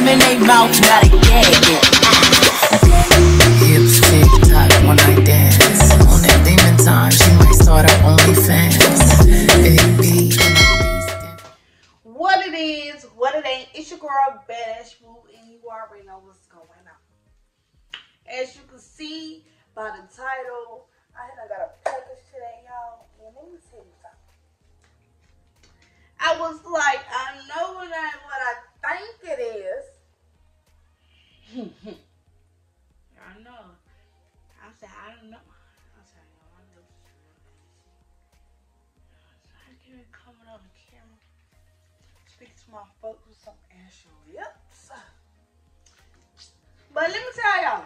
them in their mouth, gotta gag. Hips tick tock when I dance. On that demon time, she might start her OnlyFans. Big What it is, what it ain't. It's your girl Baddash Boo, and you already know what's going on. As you can see by the title, I done got a package Can't coming on the camera. Speak to my folks with some actual lips. But let me tell y'all.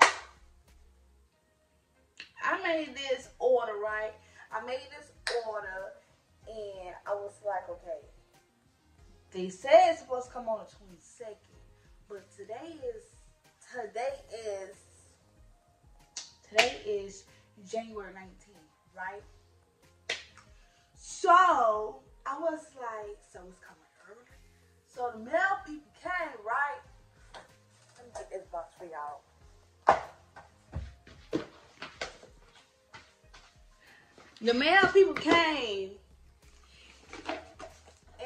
I made this order, right? I made this order and I was like, okay. They said it's supposed to come on the 22nd. But today is today is today is January 19th, right? So was like, so it's coming early. So the mail people came, right? Let me get this box for y'all. The mail people came,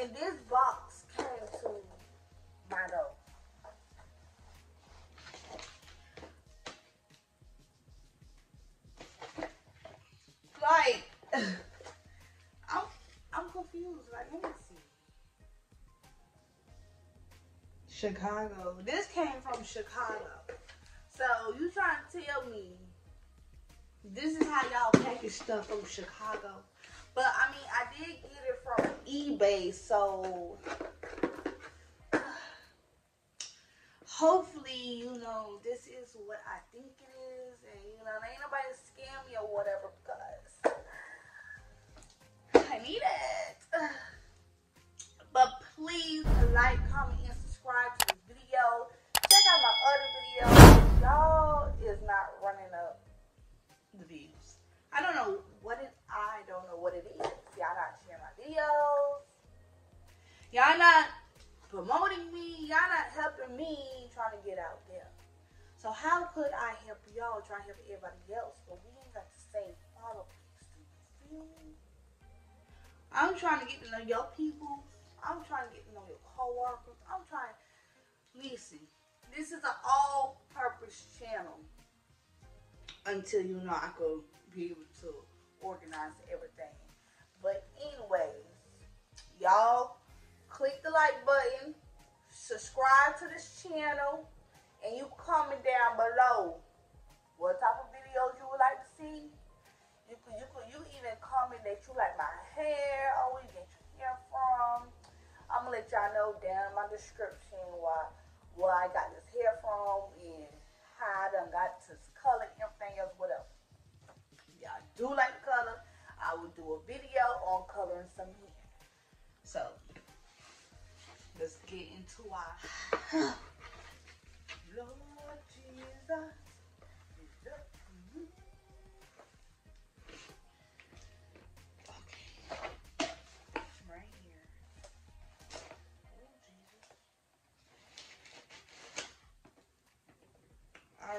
and this box Chicago. This came from Chicago. So you trying to tell me this is how y'all package stuff from Chicago? But I mean, I did get it from eBay, so hopefully, you know, this is what I think it is, and you know, ain't nobody scam me or whatever because I need it. But please like, comment, subscribe to this video. Check out my other videos. Y'all is not running up the views. I don't know what it. I don't know what it is. Y'all not sharing my videos. Y'all not promoting me. Y'all not helping me trying to get out there. So how could I help y'all trying to help everybody else, but we ain't got the same followers? You feel me? I'm trying to get to know your people. I'm trying to get to know your coworkers. I'm trying. Listen, this is an all-purpose channel until you know I could be able to organize everything. But anyways, y'all click the like button, subscribe to this channel, and you comment down below what type of videos you would like to see. You could you could you even comment that you like my hair or where you get your hair from. I'm gonna let y'all know down in my description why where I got this hair from and how I done got this color, everything else, whatever. Y'all do like the color, I will do a video on coloring some hair. So let's get into our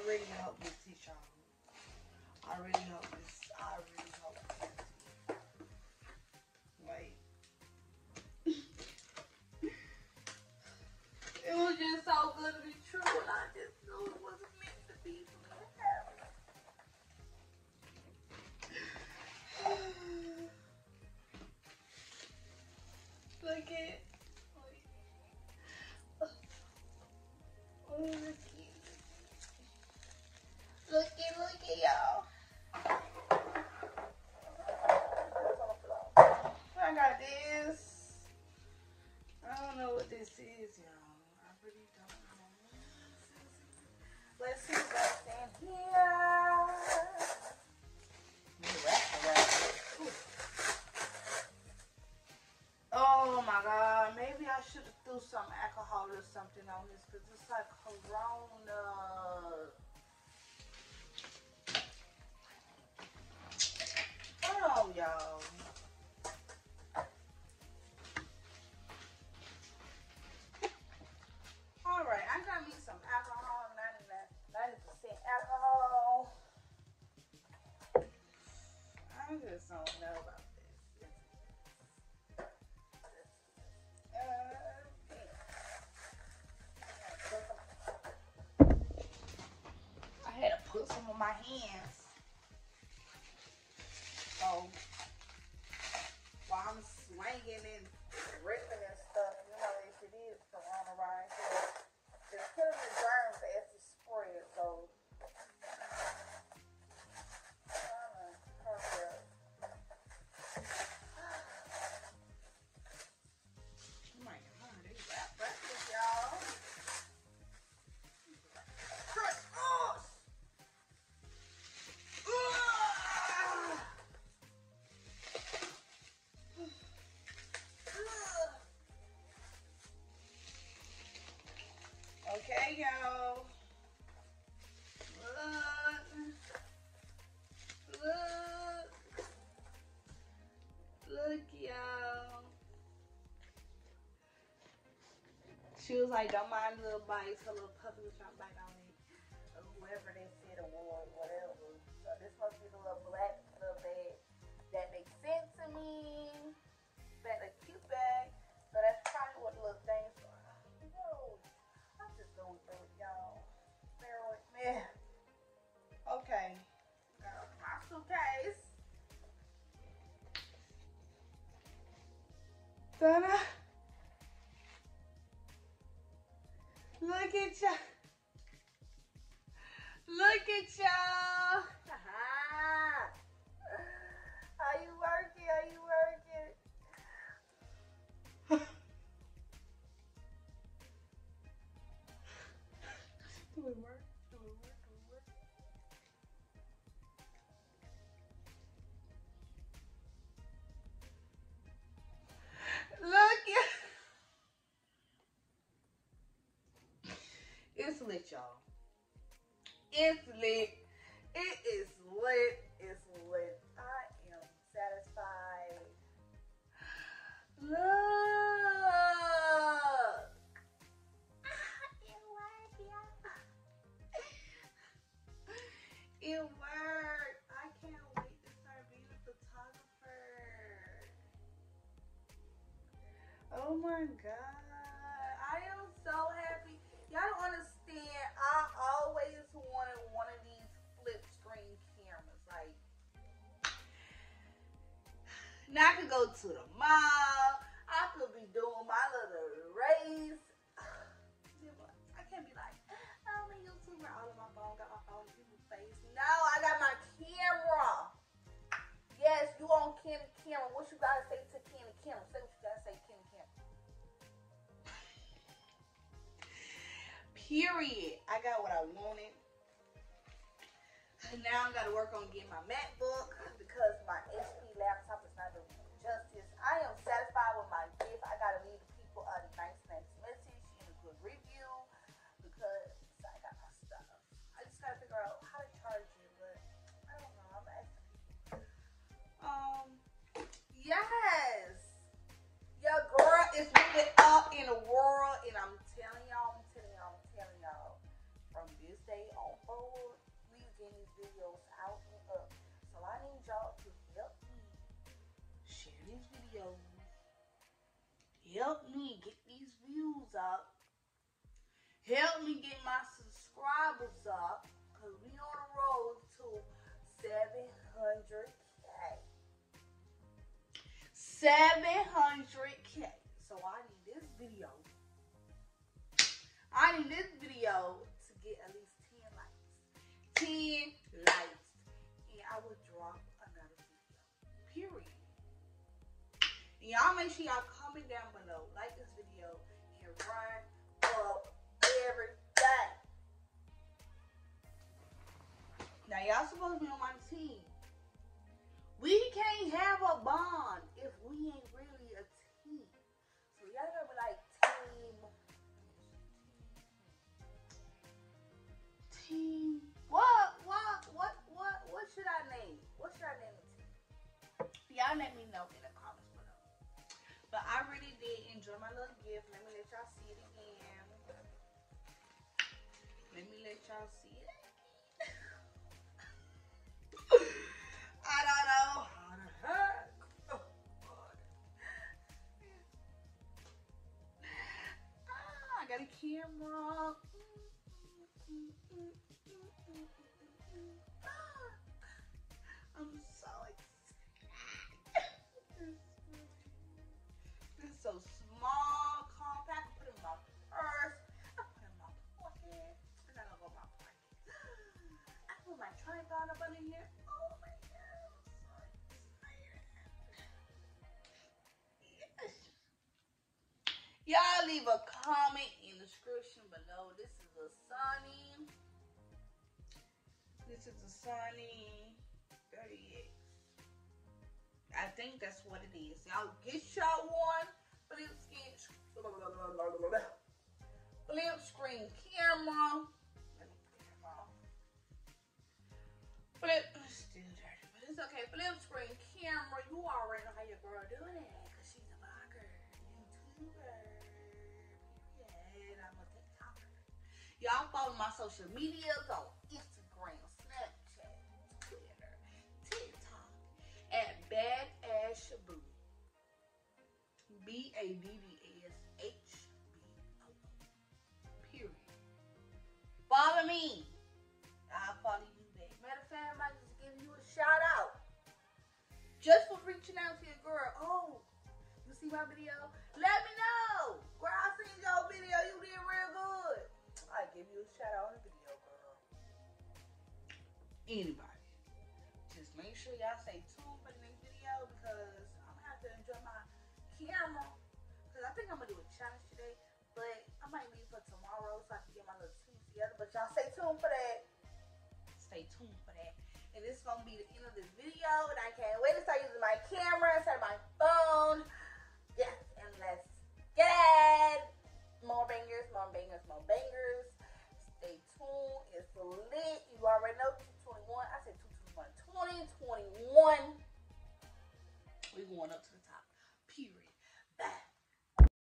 I already helped this teach y'all. I already helped I should have threw some alcohol or something on this because it's like Corona. Hold on, y'all. All right, I'm gonna need some alcohol, ninety-nine, ninety percent alcohol. I just don't know. My hands. She was like, don't mind the little bites. Her little puppy was trying to bite on it. Or whoever they said was, whatever. So this must be the little black little bag that makes sense to me. That a cute bag. So that's probably what the little things are. No, I'm just going through it, y'all. Bear with me. Okay. Got my suitcase. Donna. At y'all. Look at y'all. How you working? How you working? Do it work? Y'all. It's lit. It is lit. It's lit. I am satisfied. Look. It worked, y'all. It worked. I can't wait to start being a photographer. Oh my god. Now I could go to the mall. I could be doing my little race. I can't be like, oh, I'm a YouTuber. All of my phone got my phone people's face. No, I got my camera. Yes, you on Canon camera. What you gotta say to Canon camera? Say what you gotta say, Canon camera. Period. I got what I wanted. And now I gotta work on getting my MacBook because my HP laptop I am satisfied with my gift. I gotta leave Help me get these views up. Help me get my subscribers up. Cause we on the road to 700k. 700k. So I need this video. I need this video to get at least 10 likes. 10 likes. And I will drop another video. Period. Y'all make sure y'all comment down below. Like this video and run up everything. Now y'all supposed to be on my team. We can't have a bond if we ain't enjoy my little gift. Let me let y'all see it again. Let me let y'all see it. I don't know I got a camera. Y'all leave a comment in the description below. This is a Sony. This is a Sony 38. I think that's what it is. Y'all get y'all one flip screen, flip screen camera. Flip, still dirty, but it's okay. Flip screen camera. You already know how your girl doing it, Y'all follow my social medias on Instagram, Snapchat, Twitter, TikTok at Bad Ash Boo. B A D D A S H B O. Period. Follow me. I'll follow you back. Matter of fact, I might just give you a shout out. Just for reaching out to your girl. Oh, you see my video? Let me know. Anybody. Just make sure y'all stay tuned for the next video because I'm gonna have to enjoy my camera. Cause I think I'm gonna do a challenge today, but I might leave for tomorrow so I can get my little tunes together. But y'all stay tuned for that. Stay tuned for that. And this is gonna be the end of this video, and I can't wait to start using my camera, instead of my phone. Yes, and let's get it. More bangers, more bangers, more bangers. Stay tuned. It's lit. You already know 2021. We're going up to